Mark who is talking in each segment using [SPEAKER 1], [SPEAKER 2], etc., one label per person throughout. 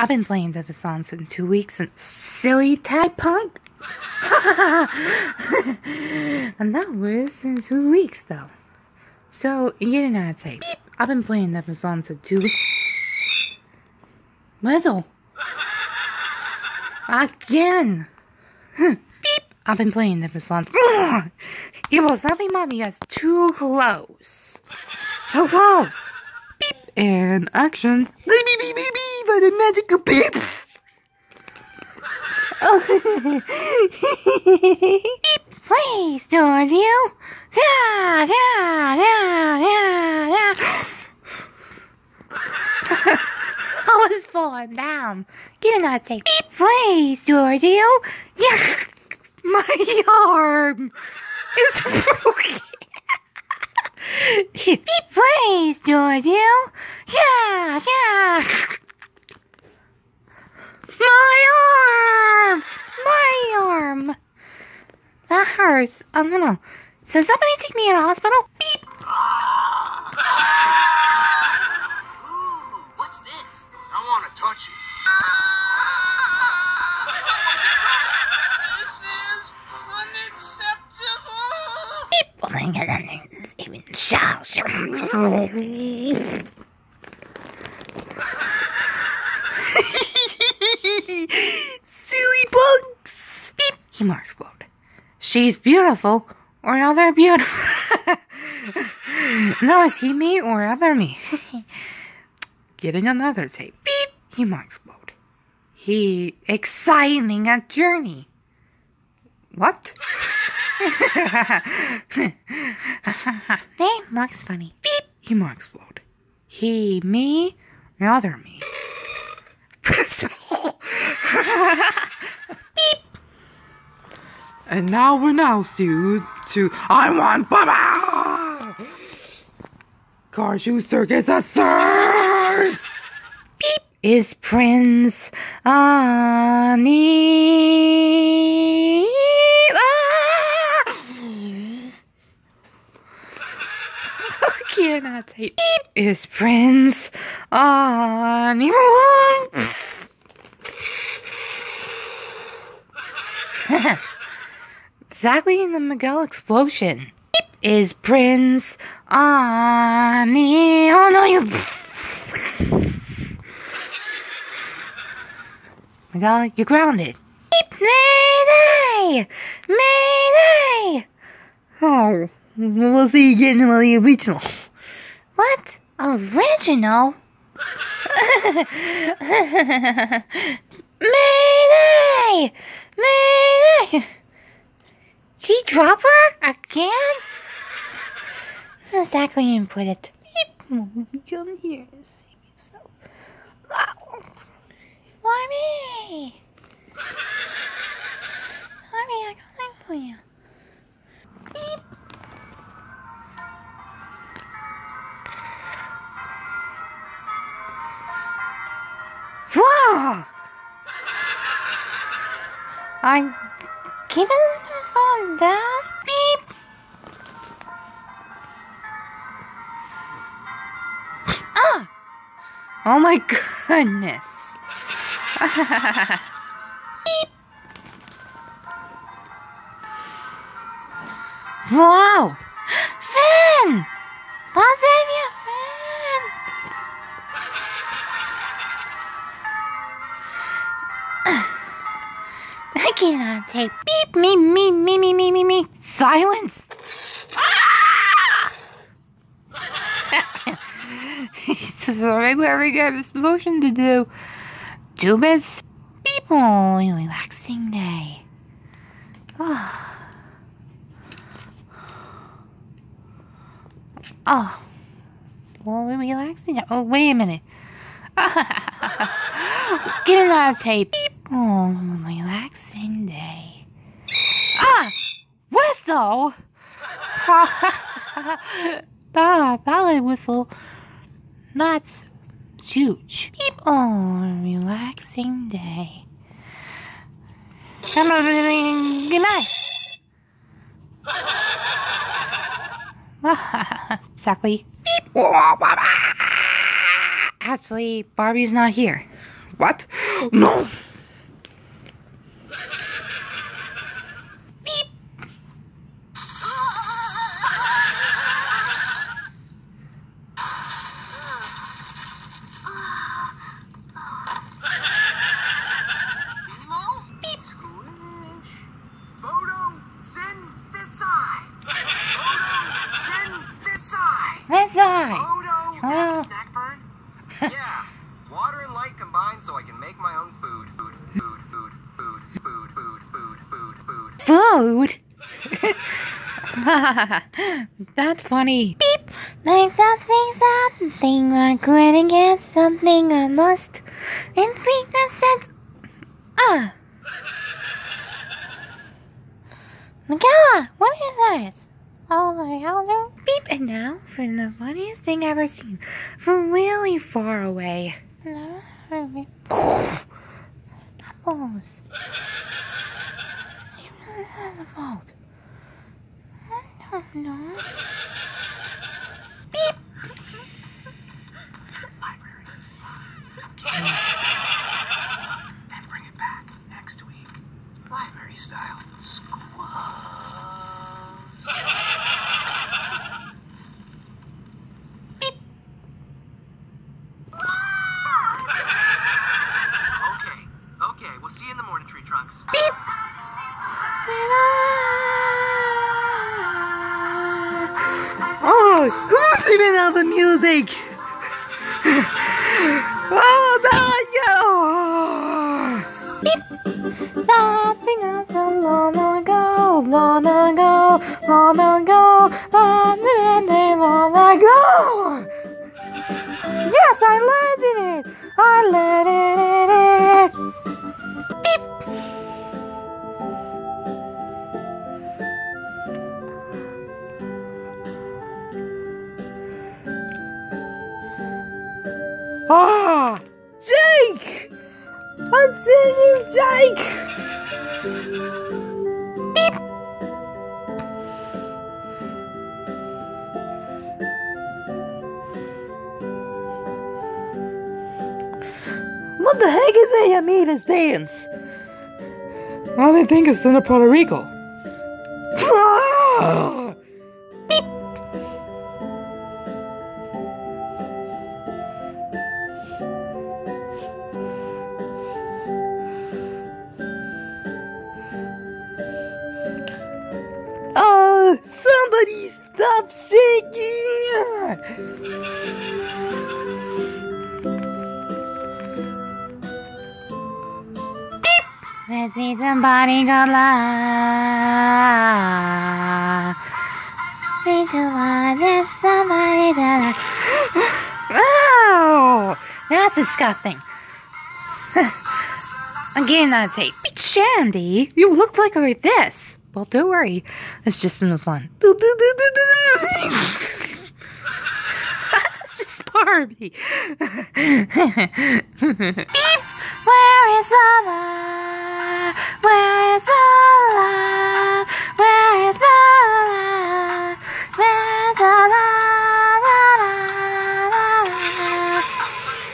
[SPEAKER 1] I've been playing Devil songs in two weeks and silly tag punk. and that was in two weeks though. So you know I'd say beep. I've been playing Devil songs in two weeks. Weasel. Again. beep. I've been playing Devil songs. It was something mommy gets too close. Too close. Beep. And action. Beep beep beep beep beep by the magical beep. beep, please, George, you. Yeah, yeah, yeah, yeah, yeah. I was falling down. Get another take. Beep, please, George, you. Yeah. My arm is broken. Beep, please, George, you. Yeah, yeah. My arm! My arm! That hurts. I'm gonna. So somebody take me to the hospital? Beep!
[SPEAKER 2] Ooh, what's this?
[SPEAKER 3] I want to touch it.
[SPEAKER 2] This is unacceptable.
[SPEAKER 1] Beep! Silly bugs! Beep! He marks explode. She's beautiful, or other beautiful. no, is he me or other me? Getting another tape. Beep! He marks explode. He exciting a journey. What? Hey, looks funny. Beep! He marks explode. He, me, or other me. Principal! Beep! And now we're now sued to I want Baba! Cashew Circus asserts! Beep! Is Prince Ani... cannot. Beep! Is Prince Ani... exactly in the Miguel explosion. Is Prince Ani. Oh no, you. Miguel, you're grounded. Mayday! Mayday! Oh, we'll see you getting into the original. Original? Mayday! Mayday! She drop her again? Exactly you put it. Come here and save yourself. Why me? I got for you. Beep. I'm keeping this on down. Beep. Ah! Oh my goodness. Beep. Wow! Finn! I cannot uh, take beep me me me me me me me silence. Sorry, we got solution to do. Do this people relaxing day. Oh. Oh. Well, we're relaxing. Oh, wait a minute. Get another tape. Beep. Oh, relaxing day. Ah! Whistle! ah, ballet whistle. That's huge. Beep. Oh, relaxing day. Good night. exactly. Beep. Actually, Barbie's not here. What? No!
[SPEAKER 2] Minimal? Beep. Squish. Photosynthesize. Photosynthesize.
[SPEAKER 1] This eye!
[SPEAKER 2] Photo.
[SPEAKER 1] Oh.
[SPEAKER 2] Snack burn? yeah. Water and light combined so I can make my own food. Food, food, food, food, food, food, food, food?
[SPEAKER 1] That's funny. Beep! Like something, something. I couldn't get something I must. In the sense. Ah! Miguel, what is this? Oh my god. Beep! And now for the funniest thing I've ever seen. From really far away. Apples is about? I don't know. Beep! Oh, who's even out the music? oh, no, Beep! Nothing else long ago, long ago, long ago, long long ago. Yes, I landed it. I landed it. Ah, Jake! I'm seeing you, Jake! Beep! What the heck is that you made us dance?
[SPEAKER 3] Well, they think it's in Puerto Rico.
[SPEAKER 1] Let's see somebody go live. Think about it, somebody that Oh, that's disgusting. Again, I'd say, "Bitch, Shandy, you look like like this. Well, don't worry, it's just some fun. it's just Barbie. Where is the love? Where is the love? Where is the love? Where is the love? La, la, la.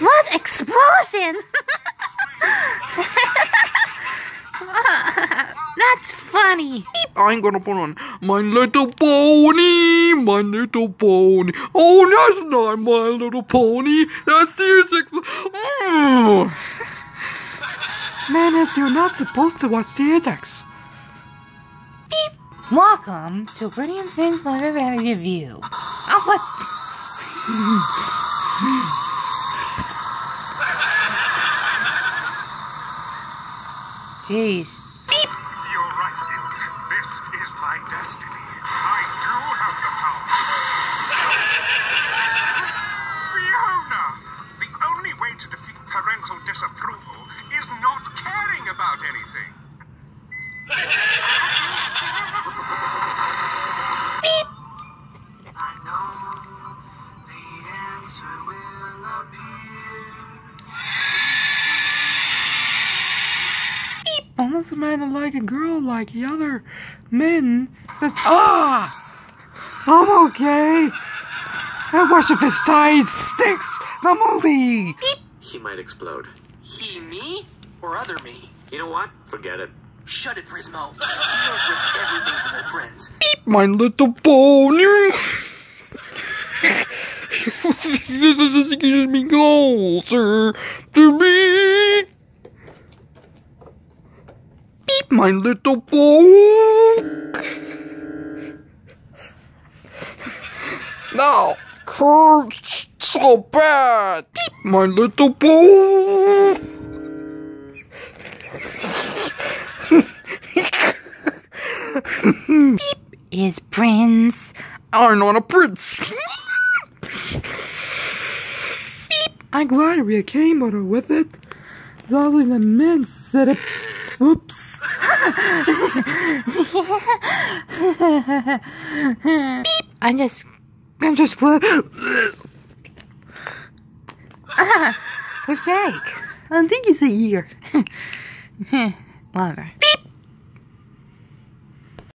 [SPEAKER 1] What explosion? That's funny.
[SPEAKER 3] I'm gonna put on My Little Pony, My Little Pony. Oh, that's not My Little Pony. That's the. Mm. Manus, you're not supposed to watch the index. Beep.
[SPEAKER 1] Welcome to Brilliant Things Let It Out View. Oh, what? Jeez.
[SPEAKER 3] Unless a man like a girl like the other men. That's ah. I'm okay. I watched if his size sticks. The movie.
[SPEAKER 4] He might explode.
[SPEAKER 2] He, me, or other me?
[SPEAKER 4] You know what? Forget it.
[SPEAKER 2] Shut it, Prismo. Heroes risk everything for their friends.
[SPEAKER 3] My little pony. Get me closer to me. Beep, my little pony. Now, hurts so bad. My little pony.
[SPEAKER 5] Is Prince.
[SPEAKER 3] I'm not a prince.
[SPEAKER 1] I'm glad we came out with it. It's always a man set up. Whoops.
[SPEAKER 5] I'm just.
[SPEAKER 1] I'm just glad.
[SPEAKER 5] Who's Jake?
[SPEAKER 1] I think it's a year.
[SPEAKER 5] Whatever. Beep.